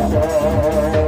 Oh.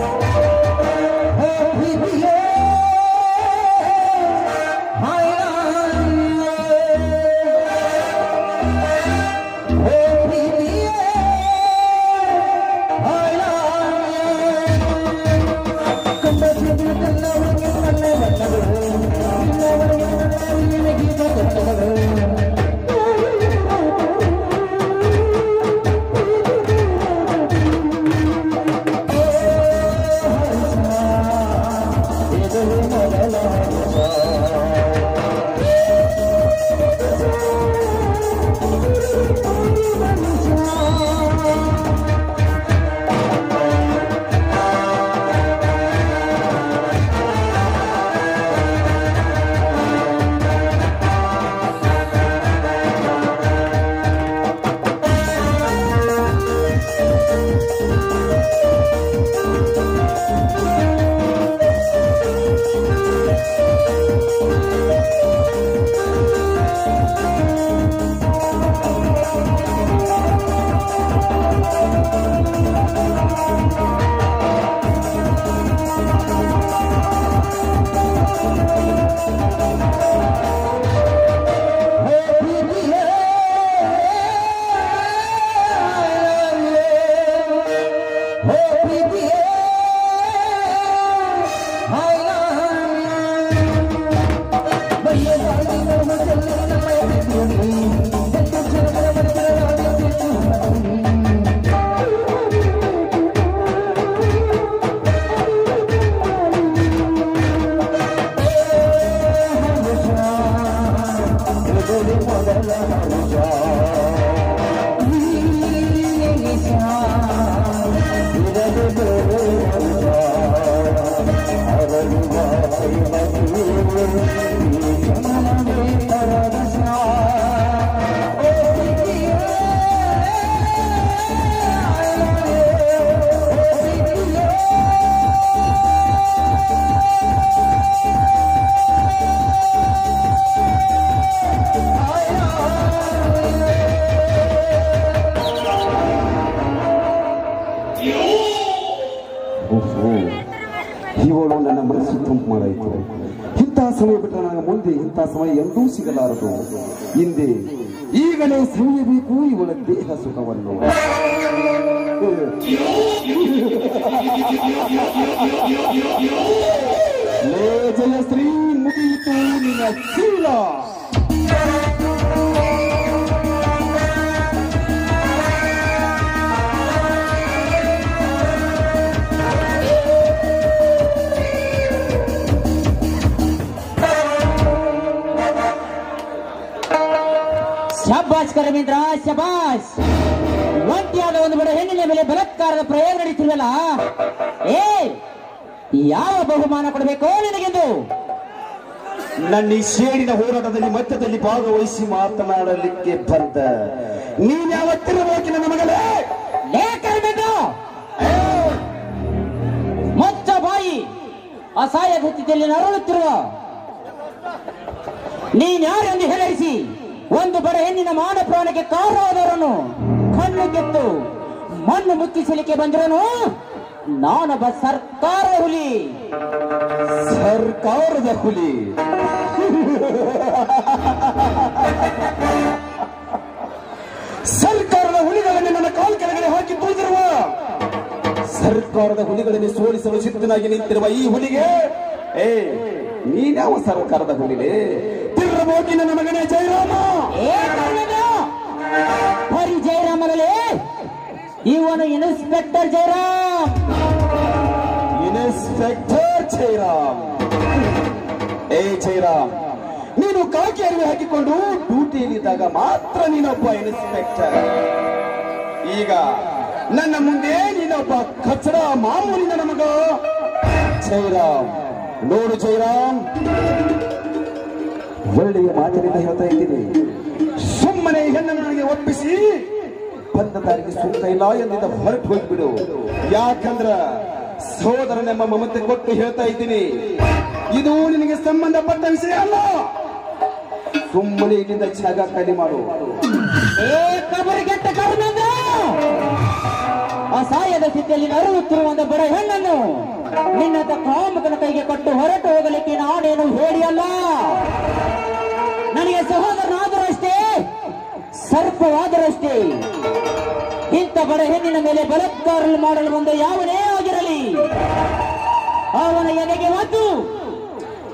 Gracias. ತಂಪು ಮಾಡಾಯಿತು. ಇಂಥ ಸಮಯ ಬಿಟ್ಟರೆ ನನಗೆ ಮುಂದೆ ಇಂಥ ಸಮಯ ಎಂದೂ ಸಿಗಲಾರದು. ಹಿಂದೆ ಈಗಲೇ ಸವಿಯಬೇಕು ಇವಳ ದೇಹ ಸುಖವನ್ನು. ಜಯಶ್ರೀ ಮುಗಿಯಿತು ನಿನ್ನ ಚೀಲ ಶಬಾಷ್. ಒಂಟಿಯಾದ ಒಂದು ಬಡ ಹೆಣ್ಣಿನ ಮೇಲೆ ಬಲತ್ಕಾರದ ಪ್ರಯೋಗ ನಡೀತಿಲ್ವಲ್ಲ ಏ ಯಾವ ಬಹುಮಾನ ಕೊಡಬೇಕು ನಿನಗೆಂದು? ನನ್ನ ಈ ಸೇಡಿನ ಹೋರಾಟದಲ್ಲಿ ಮಧ್ಯದಲ್ಲಿ ಭಾಗವಹಿಸಿ ಮಾತನಾಡಲಿಕ್ಕೆ ಬಂದ. ನೀನ್ ಯಾವತ್ತಿರಬೇಕು ನನ್ನ ಮಗಳೇ? ಮೊಚ್ಚ ಬಾಯಿ ಅಸಹಾಯ ಗತಿಯಲ್ಲಿ ನರಳುತ್ತಿರುವ ನೀನ್ಯಾರೆಂದು ಹೇಳರಿಸಿ ಒಂದು ಬರ ಹೆಣ್ಣಿನ ಮಾನ ಪ್ರಾಣಕ್ಕೆ ಕಣ್ಣು ಕೆತ್ತು, ಮಣ್ಣು ಮುಚ್ಚಿಸಲಿಕ್ಕೆ ಬಂದಿರನು ನಾನೊಬ್ಬ ಸರ್ಕಾರ ಹುಲಿ. ಸರ್ಕಾರದ ಹುಲಿ. ಸರ್ಕಾರದ ಹುಲಿಗಳನ್ನು ನನ್ನ ಕಾಲ್ ಕೆಳಗಡೆ ಹಾಕಿ ತುಳಿದಿರುವ ಸರ್ಕಾರದ ಹುಲಿಗಳನ್ನು ಸೋಲಿಸಲು ಸಿದ್ಧನಾಗಿ ನಿಂತಿರುವ ಈ ಹುಲಿಗೆ, ಏ ನೀನ್ಯಾವ ಸರ್ಕಾರದ ಹುಲಿಗೆ ತಿರ್ರಬೋಗಿ ನನ್ನ ಮಗನೇ ಜಯರಾಮ! ಹರಿ ಜಯರಾಮನಲ್ಲಿ ಇವನು ಇನ್ಸ್ಪೆಕ್ಟರ್ ಜಯರಾಮ್. ಇನ್ಸ್ಪೆಕ್ಟರ್ ಜಯರಾಮ್. ಏ ಜಯರಾಮ್, ನೀನು ಕಾಕಿ ಅರಿವೆ ಹಾಕಿಕೊಂಡು ಡ್ಯೂಟಿಯಲ್ಲಿದ್ದಾಗ ಮಾತ್ರ ನೀನೊಬ್ಬ ಇನ್ಸ್ಪೆಕ್ಟರ್ ಈಗ ನನ್ನ ಮುಂದೆ ನೀನೊಬ್ಬ ಕಚ್ಚಡ ಮಾಮೂಲಿ ನನ್ನ ಮಗ ಜಯರಾಮ್, ನೋಡು ಜಯರಾಮ್. ಒಳ್ಳೆಯ ಮಾತಿನಿಂದ ಹೇಳ್ತಾ ಇದ್ದೀನಿ. ಸುಮ್ಮನೆ ಹೆಣ್ಣನ್ನು ನನಗೆ ಒಪ್ಪಿಸಿ ಬಂದ ದಾರಿಗೆ ಸೂಕ್ತ ಇಲ್ಲ ಎಂದಿದ್ದ ಹೊರಟು ಹೋಗ್ಬಿಡು. ಯಾಕಂದ್ರ ಸಹೋದರನೆಂಬ ಮಮತೆ ಕೊಟ್ಟು ಹೇಳ್ತಾ ಇದ್ದೀನಿ. ಇದು ನಿನಗೆ ಸಂಬಂಧಪಟ್ಟ ವಿಷಯ ಅಲ್ಲ. ಸುಮ್ಮನೆ ಇಲ್ಲಿಂದ ಜಾಗ ಖಾಲಿ ಮಾಡು. ಕರ್ಣಂದ ಅಸಹಾಯದ ಸ್ಥಿತಿಯಲ್ಲಿ ನರಳುತ್ತಿರುವ ಒಂದು ಬಡ ಹೆಣ್ಣನ್ನು ನಿನ್ನಂತ ಕಾಮಕನ ಕೈಗೆ ಕೊಟ್ಟು ಹೊರಟು ಹೋಗಲಿಕ್ಕೆ ನಾನೇನು ಹೇಳಿಯಲ್ಲ ಸರ್ಪವಾದರೂ ಅಷ್ಟೇ ಇಂಥ ಬಡ ಹೆಣ್ಣಿನ ಮೇಲೆ ಬಲತ್ಕಾರ ಮಾಡಲು ಬಂದ ಯಾವನೇ ಆಗಿರಲಿ, ಅವನ ಎದೆಗೆ ಮಾತು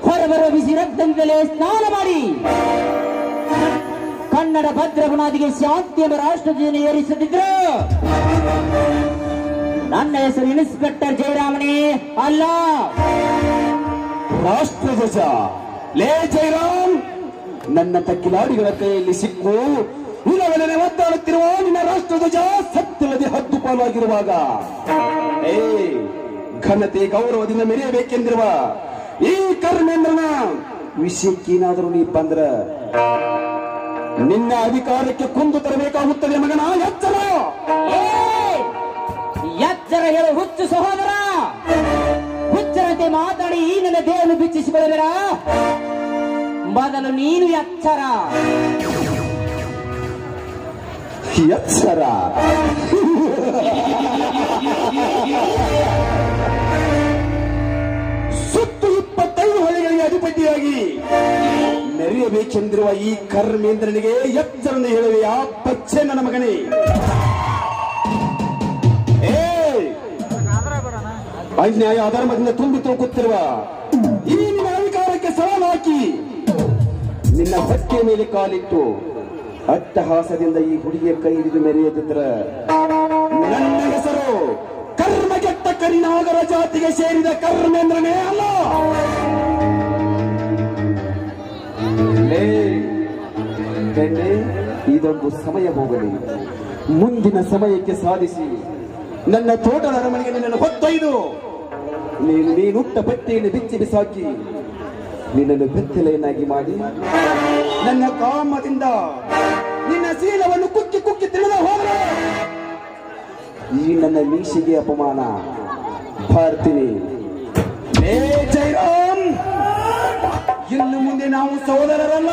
ಹೊರಬರುವ ಬಿಸಿ ರಕ್ತದಿಂದಲೇ ಸ್ನಾನ ಮಾಡಿ. ಕನ್ನಡ ಭದ್ರ ಬುನಾದಿಗೆ ಶಾಂತಿ ಎಂಬ ರಾಷ್ಟ್ರಧ್ವಜನ ಏರಿಸುತ್ತಿದ್ರು ನನ್ನ ಹೆಸರು ಇನ್ಸ್ಪೆಕ್ಟರ್ ಜಯರಾಮನೇ ಅಲ್ಲ. ರಾಷ್ಟ್ರಧ್ವಜ ಲೇ ಜೈರಾಮ್ ನನ್ನ ತಕ್ಕಿಲಾಡಿಗಳ ಕೈಯಲ್ಲಿ ಸಿಕ್ಕು ಇಲ್ಲವೇ ಒದ್ದಾಡುತ್ತಿರುವ ನಿನ್ನ ರಾಷ್ಟ್ರಧ್ವಜ ಸತ್ಯಲ್ಲದೆ ಹದ್ದು ಪಾಲಾಗಿರುವಾಗ ಏ, ಘನತೆ ಗೌರವದಿಂದ ಮೆರೆಯಬೇಕೆಂದಿರುವ ಈ ಕರ್ಮೇಂದ್ರನ ವಿಷಯಕ್ಕೇನಾದರೂ ನೀ ಬಂದ್ರ ನಿನ್ನ ಅಧಿಕಾರಕ್ಕೆ ಕುಂದು ತರಬೇಕಾಗುತ್ತದೆ ಮಗನ, ಎಚ್ಚರ! ಎಚ್ಚರ ಹೇಳು, ಹುಚ್ಚು ಸಹೋದರ! ಹುಚ್ಚರಂತೆ ಮಾತಾಡಿ ನನ್ನ ದೇಹವನ್ನು ಬಿಚ್ಚಿಸಿಕೊಳ್ಳಬೇಡ. ಮೊದಲು ನೀನು ಎಚ್ಚರ. ಎಚ್ಚರ ಸುತ್ತು ಇಪ್ಪತ್ತೈದು ಹೊಳೆಗಳಿಗೆ ಅಧಿಪತಿಯಾಗಿ ನೆರೆಯಬೇಕೆಂದಿರುವ ಈ ಕರ್ಮೇಂದ್ರನಿಗೆ ಎಚ್ಚರನ ಹೇಳುವೆ ಆ ಪಚ್ಚೆ ನನ್ನ ಮಗನೇ. ಅನ್ಯಾಯ ಅಧರ್ಮದಿಂದ ತುಂಬಿ ತುಳುಕುತ್ತಿರುವ ಈ ನಿನ್ನ ಅಧಿಕಾರಕ್ಕೆ ಸವಾಲು ಹಾಕಿ ನಿನ್ನ ಸತ್ಯ ಮೇಲೆ ಕಾಲಿಟ್ಟು ಅಟ್ಟಹಾಸದಿಂದ ಈ ಹುಡುಗಿಯ ಕೈ ಹಿಡಿದು ಮೆರೆಯುತ್ತಿದ್ರ ನನ್ನ ಹೆಸರು ಕರ್ಮಗೆಟ್ಟ ಕರಿನಾಗರ ಜಾತಿಗೆ ಸೇರಿದ ಕರ್ಮೇಂದ್ರನೇ ಅಲ್ಲ. ಇದೊಂದು ಸಮಯ ಹೋಗಲಿ. ಮುಂದಿನ ಸಮಯಕ್ಕೆ ಸಾಧಿಸಿ. ನನ್ನ ತೋಟದ ಅರಮನೆಗೆ ನಿನ್ನನ್ನು ಹೊತ್ತೊಯ್ದು. ನೀನು ನೀನುಟ್ಟ ಬಟ್ಟೆಯನ್ನು ಬಿಚ್ಚಿ ಬಿಸಾಕಿ. ನಿನ್ನನ್ನು ಬೆತ್ತಲೆಯನ್ನಾಗಿ ಮಾಡಿ. ನನ್ನ ಕಾಮದಿಂದ ನಿನ್ನ ಶೀಲವನ್ನು ಕುಕ್ಕಿ ಕುಕ್ಕಿ ತಿಳಿದ ಹೋದ್ರೆ ಈ ನನ್ನ ಮೀಸಿಗೆ ಅಪಮಾನ. ಬರ್ತೀನಿ ಜೈರಾಮ್ ಇನ್ನು ಮುಂದೆ ನಾವು ಸಹೋದರರಲ್ಲ.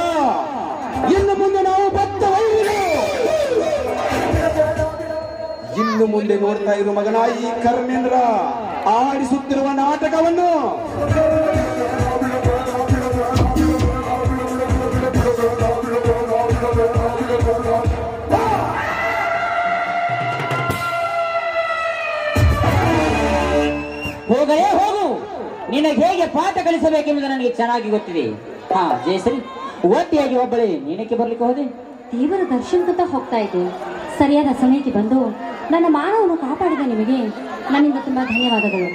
ಇನ್ನು ಮುಂದೆ ನಾವು ಭಕ್ತ. ಇನ್ನು ಮುಂದೆ ನೋಡ್ತಾ ಇರು ಮಗನ ಈ ಕರ್ಮೇಂದ್ರ. ಆಡಿಸುತ್ತಿರುವ ನಾಟಕವನ್ನು ಹೋಗಲೇ ಹೋಗು. ನಿನಗೆ ಹೇಗೆ ಪಾಠ ಕಲಿಸಬೇಕೆಂಬುದು ನನಗೆ ಚೆನ್ನಾಗಿ ಗೊತ್ತಿದೆ. ಹಾ ಜಯಶ್ರೀ ಒಟ್ಟಿಯಾಗಿ ಒಬ್ಬಳೇ ನೀನಕ್ಕೆ ಬರ್ಲಿಕ್ಕೆ ಹೋದೆ? ದೇವರ ದರ್ಶನಕ್ಕಂತ ಹೋಗ್ತಾ ಇದ್ದೆ. ಸರಿಯಾದ ಸಮಯಕ್ಕೆ ಬಂದು ನನ್ನ ಮಾನವನ್ನು ಕಾಪಾಡಿದ ನಿಮಗೆ. ನನ್ನಿಂದ ತುಂಬಾ ಧನ್ಯವಾದಗಳು.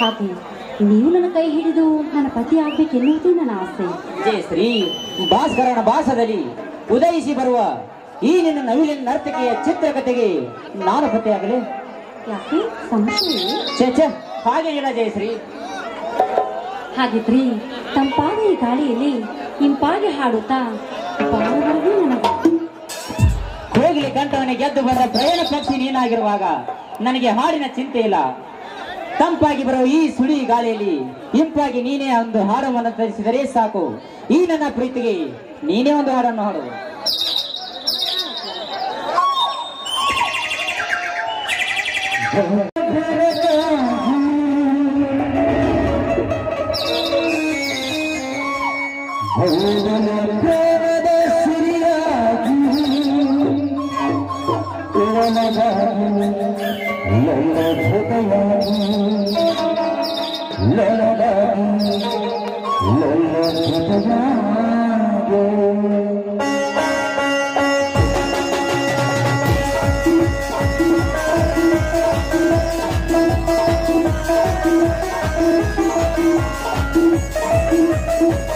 ಹಾಗೆ ನೀವು ನನ್ನ ಕೈ ಹಿಡಿದು ನನ್ನ ಪತಿ ಆಗ್ಬೇಕೆನ್ನುವುದೇ ನನ್ನ ಆಸೆ. ಜಯಶ್ರೀ ಭಾಸ್ಕರನ ಭಾಸದಲ್ಲಿ ಉದಯಿಸಿ ಬರುವ ಈ ನಿನ್ನ ನವಿಲಿನ ನರ್ತಕಿಯ ಚಿತ್ರಕಥೆಗೆ ನಾನು ಪತ್ತೆಯಾಗಲೇ? ಯಾಕೆ? ಛೇ ಹಾಗೆ ಇಲ್ಲ ಜಯಶ್ರೀ? ಹಾಗಿದ್ರಿ ತಂಪಾದ ಈ ಗಾಳಿಯಲ್ಲಿ ಇಂಪಾಗಿ ಹಾಡುತ್ತಾ ಬಾಳವರೆಗೂ ನನಗೆ. ಹೋಗ್ಲಿ ಕಂಠವನ್ನ ಗೆದ್ದು ಬಂದ ಪ್ರಯಾಣ ಪಕ್ಷಿ ನೀನಾಗಿರುವಾಗ ನನಗೆ ಹಾಡಿನ ಚಿಂತೆ ಇಲ್ಲ. ತಂಪಾಗಿ ಬರುವ ಈ ಸುಳಿ ಗಾಳಿಯಲ್ಲಿ ಇಂಪಾಗಿ ನೀನೇ ಒಂದು ಹಾಡವನ್ನು ತರಿಸಿದರೆ ಸಾಕು. ಈ ನನ್ನ ಪ್ರೀತಿಗೆ ನೀನೇ ಒಂದು ಹಾಡನ್ನು ಹಾಡು. Thank